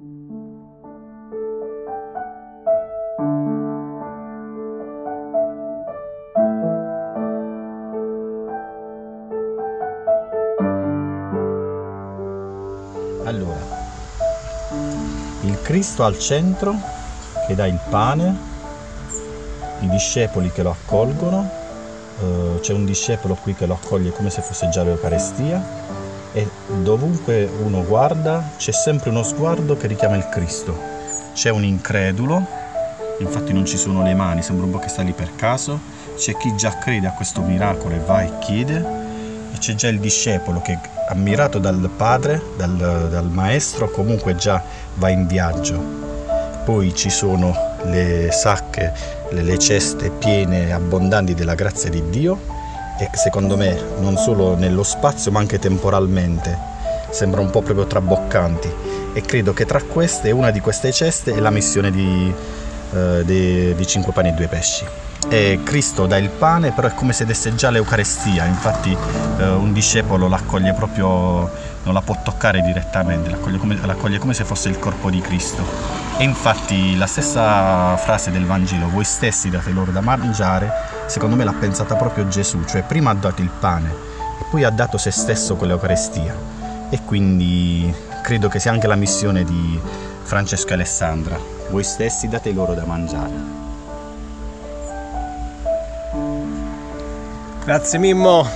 Allora, il Cristo al centro che dà il pane, i discepoli che lo accolgono, eh, c'è un discepolo qui che lo accoglie come se fosse già l'Eucarestia e dovunque uno guarda c'è sempre uno sguardo che richiama il Cristo. C'è un incredulo, infatti non ci sono le mani, sembra un po' che sta lì per caso, c'è chi già crede a questo miracolo e va e chiede, e c'è già il discepolo che ammirato dal padre, dal, dal maestro, comunque già va in viaggio. Poi ci sono le sacche, le, le ceste piene, abbondanti della grazia di Dio e secondo me non solo nello spazio ma anche temporalmente sembra un po' proprio traboccanti. E credo che tra queste una di queste ceste è la missione di, eh, di, di cinque pani e due pesci. E Cristo dà il pane, però è come se desse già l'Eucarestia, infatti eh, un discepolo l'accoglie proprio, non la può toccare direttamente, l'accoglie come, l'accoglie come se fosse il corpo di Cristo. E infatti la stessa frase del Vangelo, voi stessi date loro da mangiare, secondo me l'ha pensata proprio Gesù, cioè prima ha dato il pane e poi ha dato se stesso con l'Eucarestia. E quindi credo che sia anche la missione di Francesco e Alessandra, voi stessi date loro da mangiare. Grazie Mimmo.